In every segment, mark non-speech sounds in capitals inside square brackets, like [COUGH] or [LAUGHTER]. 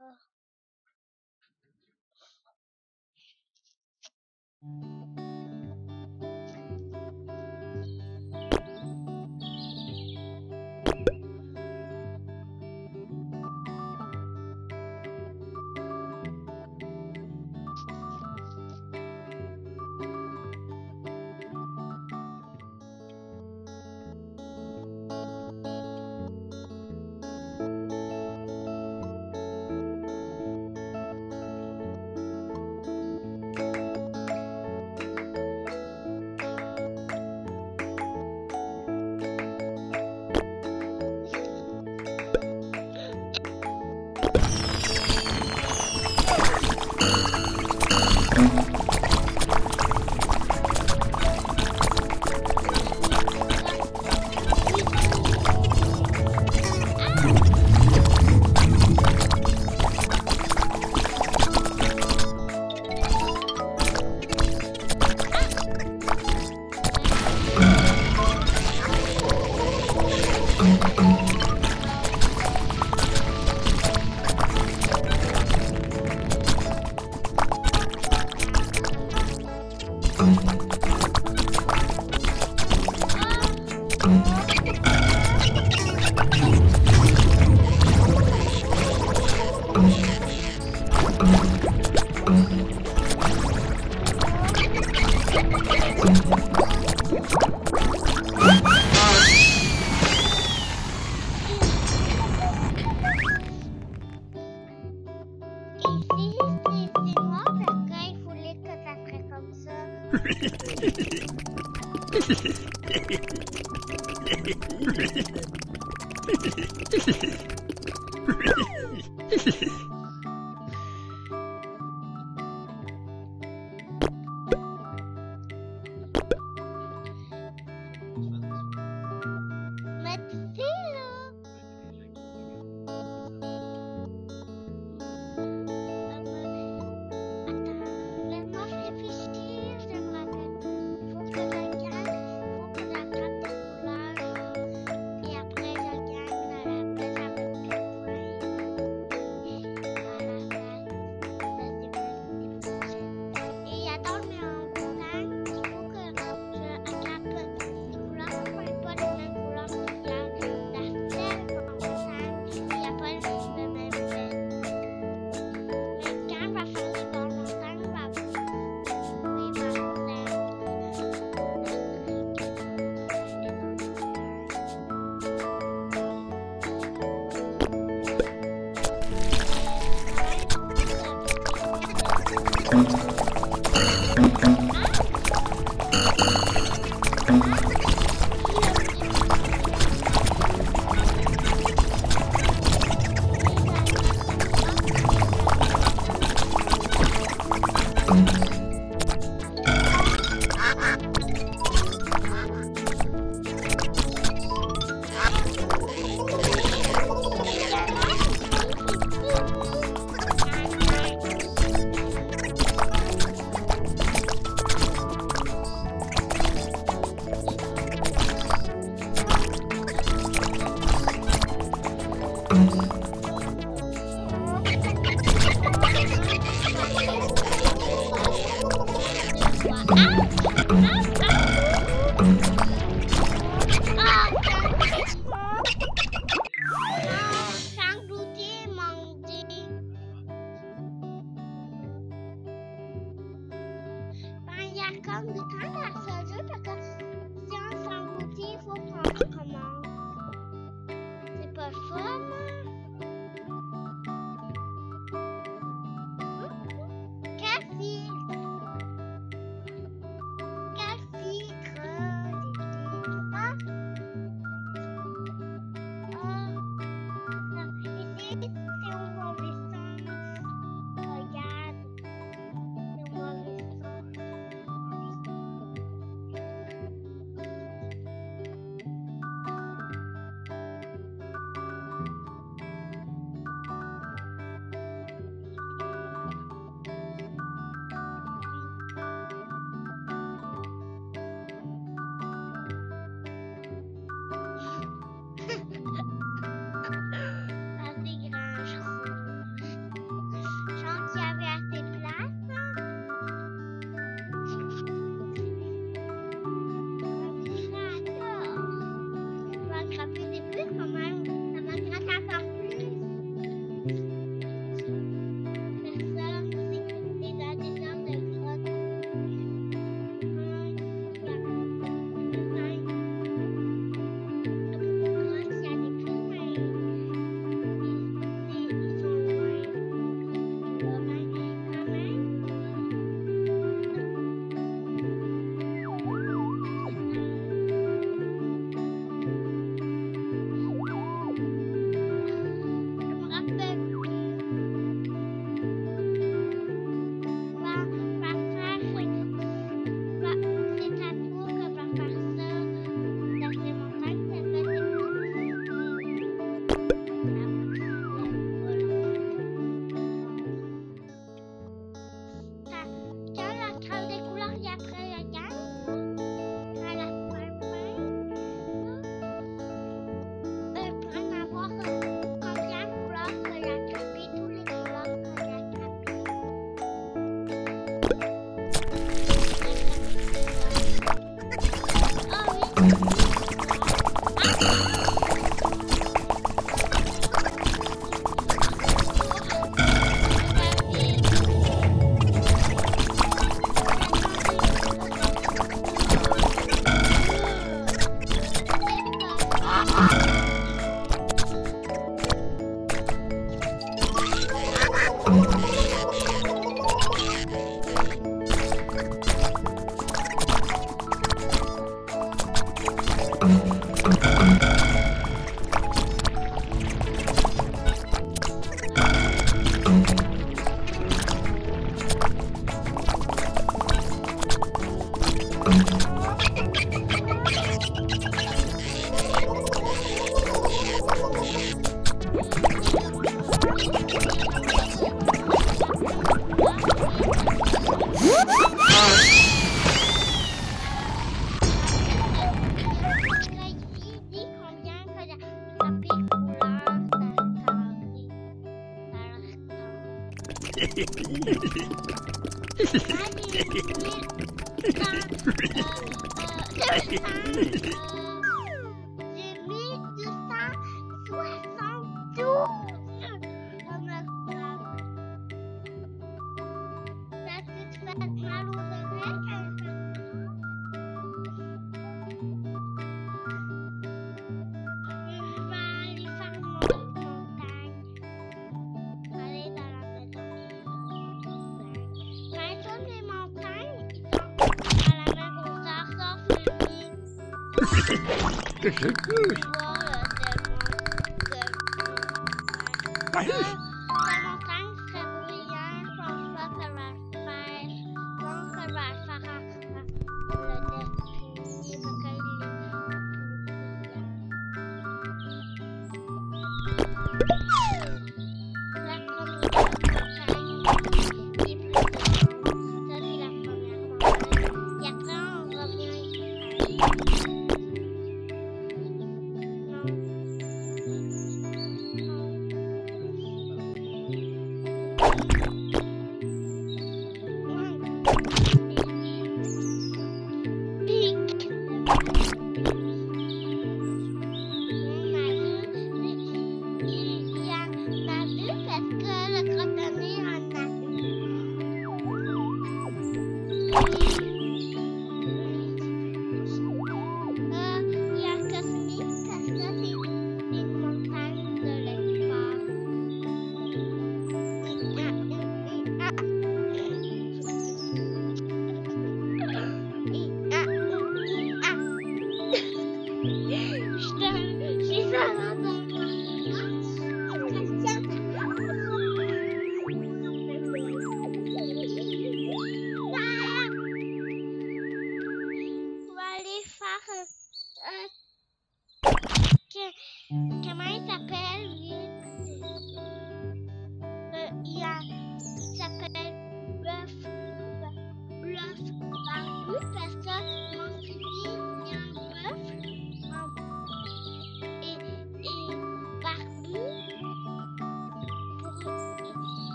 Oh. Thank you. 这是。光源，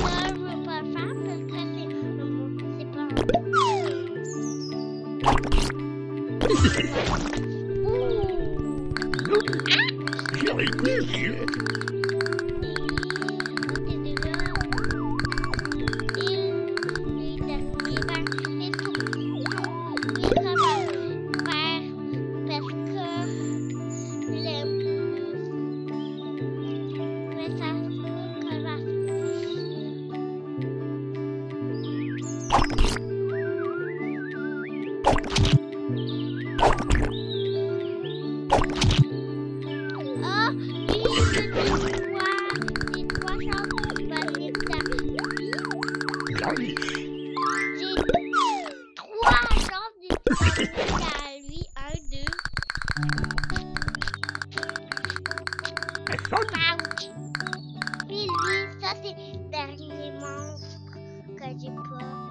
one. personne. Ouch. Puis lui, ça c'est dernier monstre que j'ai pas.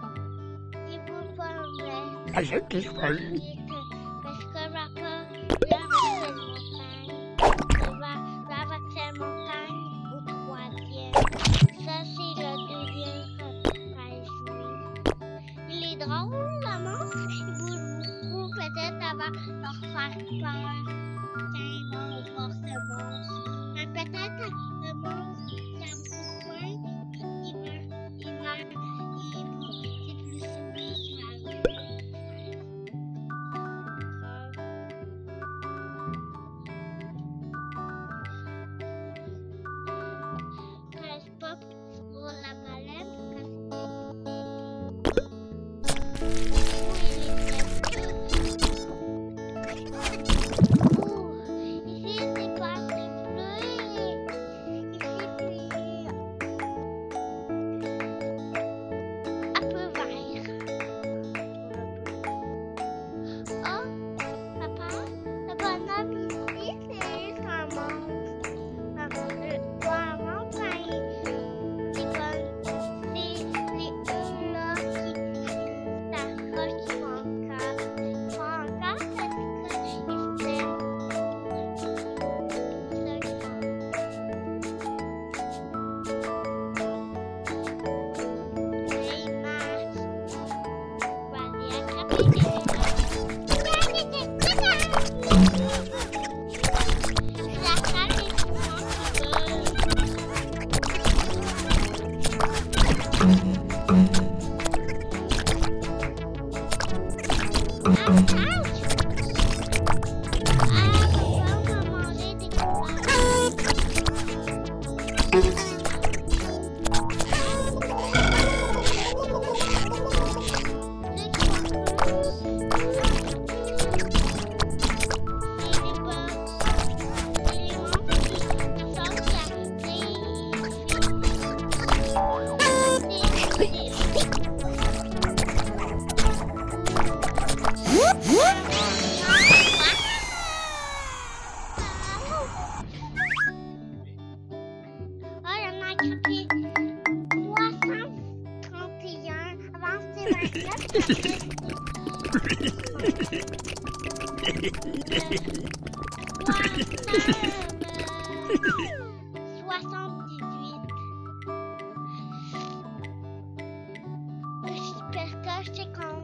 J'espère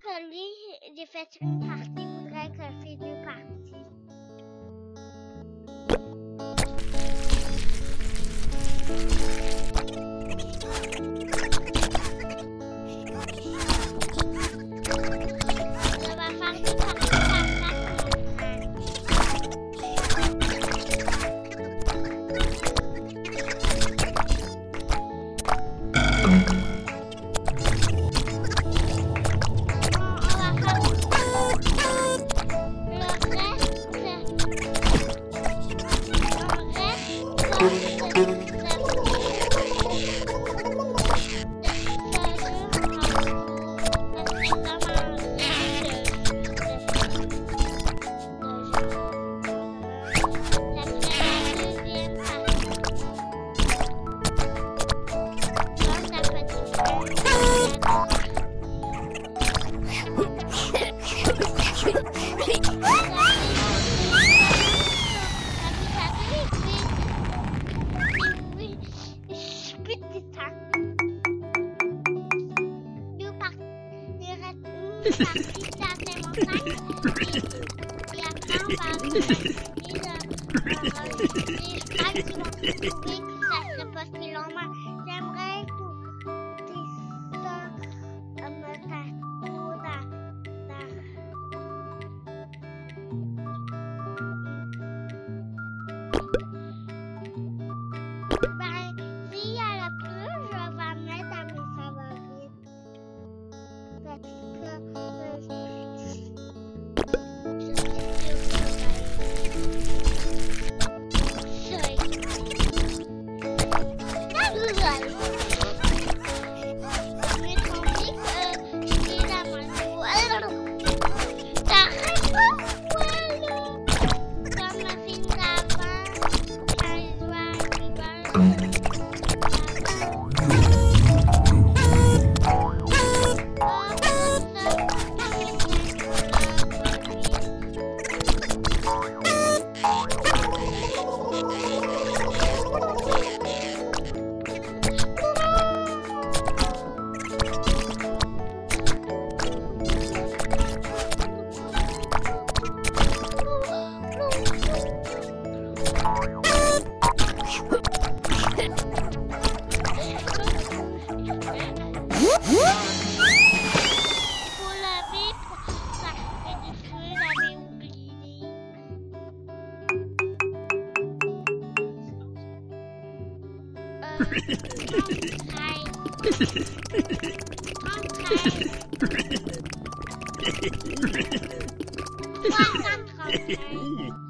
que lui, j'ai fait une partie, voudrait que je fasse deux parties. Boom. What's up, [LAUGHS]